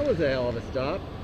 That was a hell of a stop.